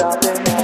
stopping now.